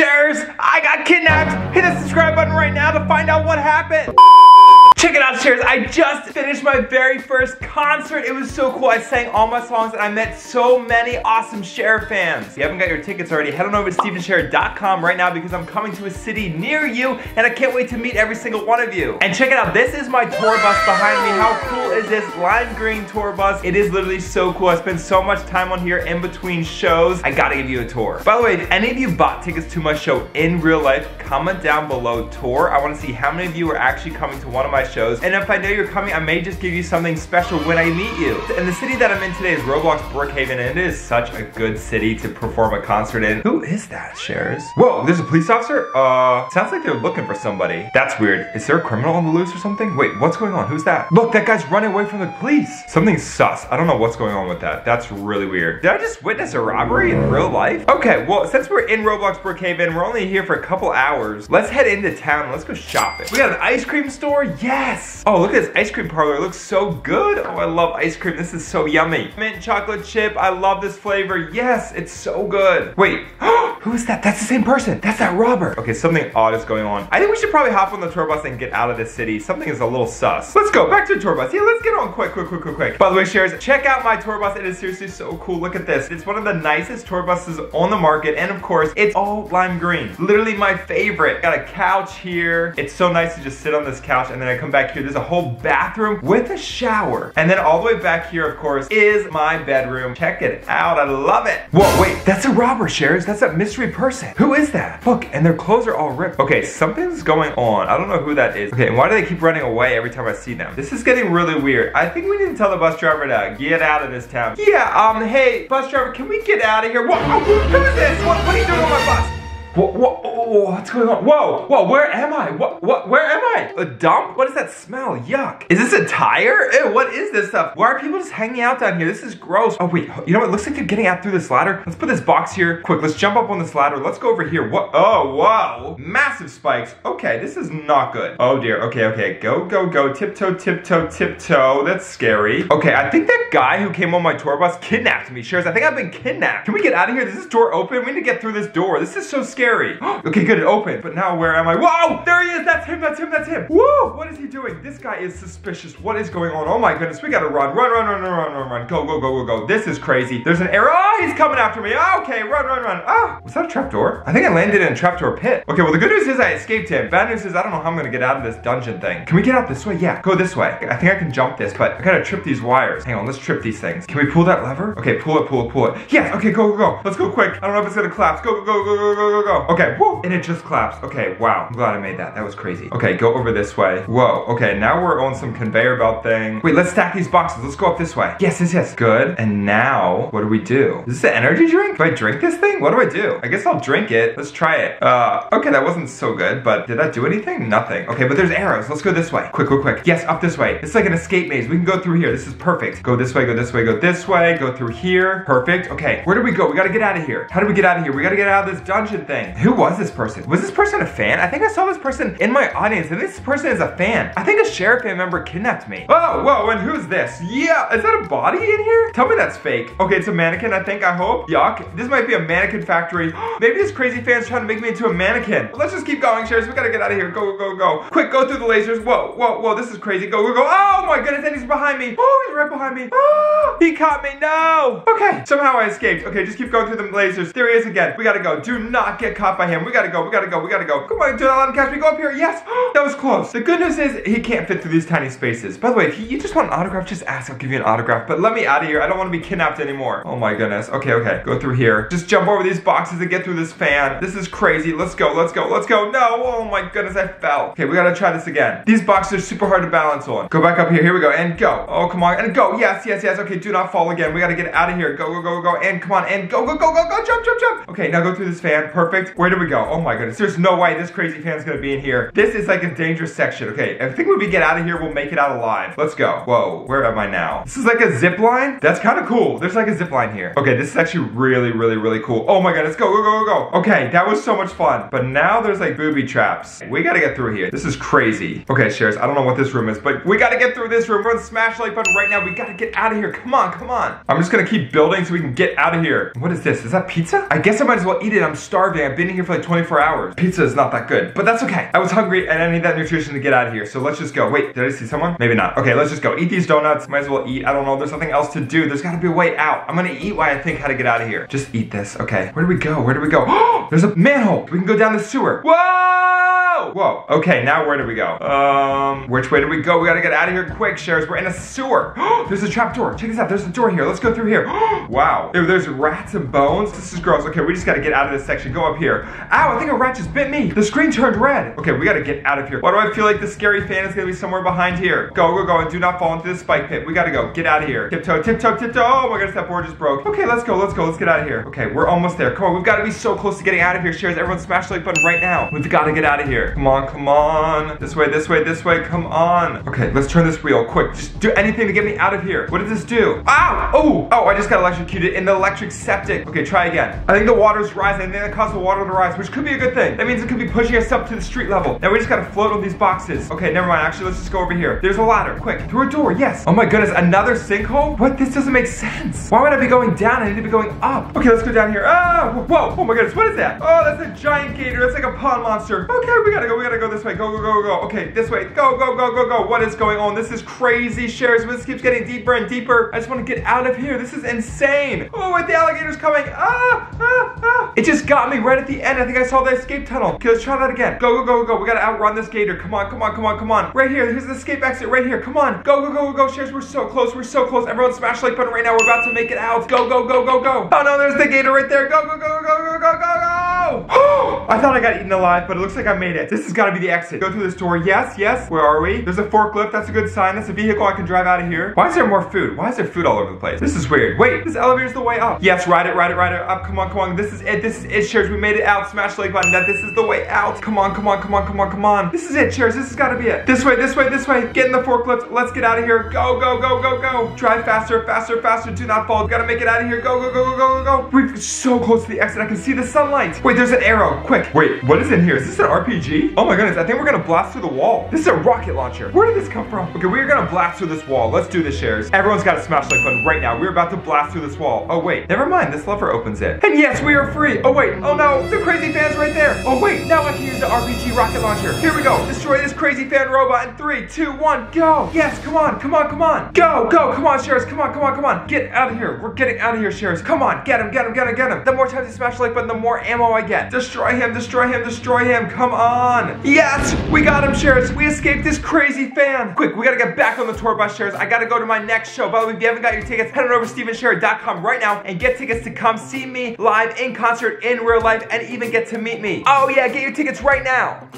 Shares, I got kidnapped. Hit the subscribe button right now to find out what happened. Check it out, Shares. I just finished my very first concert. It was so cool. I sang all my songs and I met so many awesome Cher fans. If you haven't got your tickets already, head on over to stephensharer.com right now because I'm coming to a city near you and I can't wait to meet every single one of you. And check it out. This is my tour bus behind me. How cool is this lime green tour bus? It is literally so cool. I spent so much time on here in between shows. I gotta give you a tour. By the way, if any of you bought tickets to my show in real life, comment down below tour. I wanna see how many of you are actually coming to one of my shows. And if I know you're coming, I may just give you something special when I meet you. And the city that I'm in today is Roblox Brookhaven, and it is such a good city to perform a concert in. Who is that, Shares? Whoa, there's a police officer? Uh, sounds like they're looking for somebody. That's weird. Is there a criminal on the loose or something? Wait, what's going on? Who's that? Look, that guy's running away from the police. Something's sus. I don't know what's going on with that. That's really weird. Did I just witness a robbery in real life? Okay, well, since we're in Roblox Brookhaven, we're only here for a couple hours. Let's head into town. Let's go shopping. We got an ice cream store? Yes. Oh, look at this ice cream parlor. It looks so good. Oh, I love ice cream. This is so yummy. Mint chocolate chip. I love this flavor. Yes, it's so good. Wait, oh, who is that? That's the same person. That's that robber. Okay, something odd is going on. I think we should probably hop on the tour bus and get out of this city. Something is a little sus. Let's go back to the tour bus. Yeah, let's get on quick, quick, quick, quick, quick. By the way, shares, check out my tour bus. It is seriously so cool. Look at this. It's one of the nicest tour buses on the market. And of course, it's all lime green. Literally my favorite. Got a couch here. It's so nice to just sit on this couch and then I come back here. There's a whole bathroom with a shower. And then all the way back here, of course, is my bedroom. Check it out. I love it. Whoa, wait, that's a robber, Shares. That's a mystery person. Who is that? Look, and their clothes are all ripped. Okay, something's going on. I don't know who that is. Okay, and why do they keep running away every time I see them? This is getting really weird. I think we need to tell the bus driver to get out of this town. Yeah, um, hey, bus driver, can we get out of here? Whoa, oh, who is this? What, what are you doing on my bus? Whoa, whoa, what's going on? Whoa, whoa, where am I? What, what, where am I? A dump? What does that smell? Yuck. Is this a tire? Ew, what is this stuff? Why are people just hanging out down here? This is gross. Oh, wait, you know what? Looks like they're getting out through this ladder. Let's put this box here. Quick, let's jump up on this ladder. Let's go over here. What? Oh, whoa. Massive spikes. Okay, this is not good. Oh, dear. Okay, okay. Go, go, go. Tiptoe, tiptoe, tiptoe. That's scary. Okay, I think that guy who came on my tour bus kidnapped me. Shares, I think I've been kidnapped. Can we get out of here? Is this door open? We need to get through this door. This is so scary. okay, good, it opened. But now where am I? Whoa, there he is. That's him, that's him, that's him. Whoa, what is he doing? This guy is suspicious. What is going on? Oh my goodness, we gotta run, run, run, run, run, run, run. Go, go, go, go, go. This is crazy. There's an arrow. Oh, he's coming after me. Ah, okay, run, run, run. Oh, was that a trapdoor? I think I landed in a trapdoor pit. Okay, well the good news is I escaped him. Bad news is I don't know how I'm gonna get out of this dungeon thing. Can we get out this way? Yeah, go this way. I think I can jump this, but I gotta trip these wires. Hang on, let's trip these things. Can we pull that lever? Okay, pull it, pull it, pull it. Yes, okay, go, go, go. Let's go quick. I don't know if it's gonna collapse. Go, go, go, go, go, go, go. Okay, woo, and it just collapsed. Okay, wow. I'm glad I made that. That was crazy. Okay, go over this way. Whoa, okay, now we're on some conveyor belt thing. Wait, let's stack these boxes. Let's go up this way. Yes, yes, yes. Good. And now, what do we do? Is this an energy drink? Do I drink this thing? What do I do? I guess I'll drink it. Let's try it. Uh, okay, that wasn't so good, but did that do anything? Nothing. Okay, but there's arrows. Let's go this way. Quick, quick, quick. Yes, up this way. It's like an escape maze. We can go through here. This is perfect. Go this way, go this way, go this way, go through here. Perfect. Okay, where do we go? We gotta get out of here. How do we get out of here? We gotta get out of this dungeon thing. Who was this person? Was this person a fan? I think I saw this person in my audience, and this person is a fan. I think a Sharer fan member kidnapped me. Oh, whoa, and who's this? Yeah, is that a body in here? Tell me that's fake. Okay, it's a mannequin, I think, I hope. Yuck. This might be a mannequin factory. Maybe this crazy fan's trying to make me into a mannequin. Let's just keep going, Sharers. We gotta get out of here. Go, go, go. Quick, go through the lasers. Whoa, whoa, whoa, this is crazy. Go, go, go. Oh my goodness, and he's behind me. Oh, he's right behind me. Oh, he caught me, no. Okay, somehow I escaped. Okay, just keep going through the lasers. There he is again. We gotta go. Do not get caught by him. We gotta go, we gotta go, we gotta go. Come on, do not let him catch me. Go up here. Yes, that was close. The good news is he can't fit through these tiny spaces. By the way, if you just want an autograph, just ask. I'll give you an autograph. But let me out of here. I don't want to be kidnapped anymore. Oh my goodness. Okay, okay. Go through here. Just jump over these boxes and get through this fan. This is crazy. Let's go, let's go, let's go. No, oh my goodness, I fell. Okay, we gotta try this again. These boxes are super hard to balance on. Go back up here. Here we go. And go. Oh, come on. And go. Yes, yes, yes. Okay, do not fall again. We gotta get out of here. Go, go, go, go. And come on. And go, go, go, go, go. Jump, jump, jump. Okay, now go through this fan. Perfect. Where do we go? Oh my goodness. There's no way this crazy fan's gonna be in here. This is like a dangerous section. Okay, I think when we get out of here, we'll make it out alive. Let's go. Whoa, where am I now? This is like a zip line? That's kind of cool. There's like a zip line here. Okay, this is actually really, really, really cool. Oh my god, let's go, go, go, go, go. Okay, that was so much fun. But now there's like booby traps. We gotta get through here. This is crazy. Okay, Shares, I don't know what this room is, but we gotta get through this room. Run smash like button right now. We gotta get out of here. Come on, come on. I'm just gonna keep building so we can get out of here. What is this? Is that pizza? I guess I might as well eat it. I'm starving. I've been here for like 24 hours. Pizza is not that good, but that's okay. I was hungry and I need that nutrition to get out of here. So let's just go. Wait, did I see someone? Maybe not. Okay, let's just go. Eat these donuts. Might as well eat. I don't know. There's nothing else to do. There's gotta be a way out. I'm gonna eat while I think how to get out of here. Just eat this. Okay. Where do we go? Where do we go? There's a manhole. We can go down the sewer. Whoa! Whoa. Okay, now where do we go? Um, which way do we go? We gotta get out of here quick, Shares. We're in a sewer. There's a trap door. Check this out. There's a door here. Let's go through here. wow. Ew, there's rats and bones. This is gross. Okay, we just gotta get out of this section. Go up here. Ow, I think a rat just bit me. The screen turned red. Okay, we gotta get out of here. Why do I feel like the scary fan is gonna be somewhere behind here? Go, go, go, and do not fall into the spike pit. We gotta go. Get out of here. Tiptoe, tiptoe, tiptoe. Oh my goodness, that board just broke. Okay, let's go, let's go, let's get out of here. Okay, we're almost there. Come on, we've gotta be so close to getting out of here. Shares, everyone smash the like button right now. We've gotta get out of here. Come on, come on. This way, this way, this way, come on. Okay, let's turn this wheel quick. Just do anything to get me out of here. What does this do? Ow! Oh! Oh, I just got electrocuted in the electric septic. Okay, try again. I think the water's rising. I think that caused the water to rise, which could be a good thing. That means it could be pushing us up to the street level. Now we just gotta float on these boxes. Okay, never mind. Actually, let's just go over here. There's a ladder. Quick, through a door. Yes. Oh my goodness, another sinkhole? What? This doesn't make sense. Why would I be going down? I need to be going up. Okay, let's go down here. Ah! Whoa! Oh my goodness, what is that? Oh, that's a giant gator. That's like a pond monster. Okay, we gotta go. We gotta go this way. Go, go, go, go. Okay, this way. Go, go, go, go, go. What is going on? This is crazy, Shares. This keeps getting deeper and deeper. I just want to get out of here. This is insane. Oh, wait, the alligator's coming. Ah, ah, ah. It just got me right at the end. I think I saw the escape tunnel. Okay, let's try that again. Go, go, go, go. We gotta outrun this gator. Come on, come on, come on, come on. Right here. Here's the escape exit right here. Come on. Go, go, go, go, go. Shares, we're so close. We're so close. Everyone smash like button right now. We're about to make it out. Go, go, go, go, go. Oh no, there's the gator right there. Go, go, go, go, go, go, go, go. I thought I got eaten alive, but it looks like I made it. This has gotta be the exit. Go through this door. Yes, yes. Where are we? There's a forklift. That's a good sign. That's a vehicle I can drive out of here. Why is there more food? Why is there food all over the place? This is weird. Wait, this elevator's the way up. Yes, ride it, ride it, ride it up. Come on, come on. This is it. This is it, Shares. We made it out. Smash the like button. That this is the way out. Come on, come on, come on, come on, come on. This is it, Shares. This has gotta be it. This way, this way, this way. Get in the forklift. Let's get out of here. Go, go, go, go, go. Drive faster, faster, faster. Do not fall. Gotta make it out of here. Go, go, go, go, go, go. We're so close to the exit. I can see the sunlight. Wait, there's an arrow. Quick. Wait, what is in here? Is this an RPG? Oh my goodness, I think we're gonna blast through the wall. This is a rocket launcher. Where did this come from? Okay, we're gonna blast through this wall. Let's do this, Shares. Everyone's gotta smash like button right now. We're about to blast through this wall. Oh wait, never mind. This lever opens it. And yes, we are free. Oh wait, oh no, the crazy fan's right there. Oh wait, now I can use the RPG rocket launcher. Here we go. Destroy this crazy fan robot in three, two, one, go. Yes, come on, come on, come on. Go, go, come on, Shares. Come on, come on, come on. Get out of here. We're getting out of here, Shares. Come on, get him, get him, get him, get him. The more times you smash the like button, the more ammo I get. Destroy him, destroy him, destroy him. Come on. Yes, we got him, Shares. We escaped this crazy fan. Quick, we gotta get back on the tour bus, Shares. I gotta go to my next show. By the way, if you haven't got your tickets, head on over to StephenSharer.com right now and get tickets to come see me live in concert in real life and even get to meet me. Oh yeah, get your tickets right now.